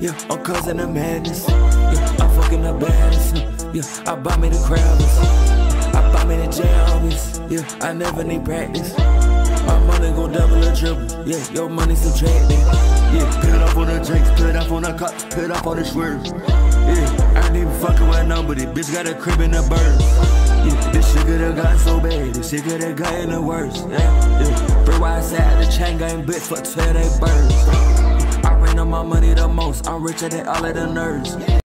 Yeah, I'm causing the madness. Yeah, I'm fucking the baddest. Yeah, I buy me the crabs. I buy me the jams. Yeah, I never need practice. My money gon' double or triple. Yeah, your money subtracted. Yeah, put it up on the drinks, put it up on the cups, put it up on the swerves. Yeah, I ain't even fucking with nobody. Bitch got a crib in the birds. Yeah, this shit could've got so bad. This shit could've gotten the worst. Yeah, yeah. Bro, I the chain gang bitch for 12 they birds. My money the most. I'm richer than all of the nerds.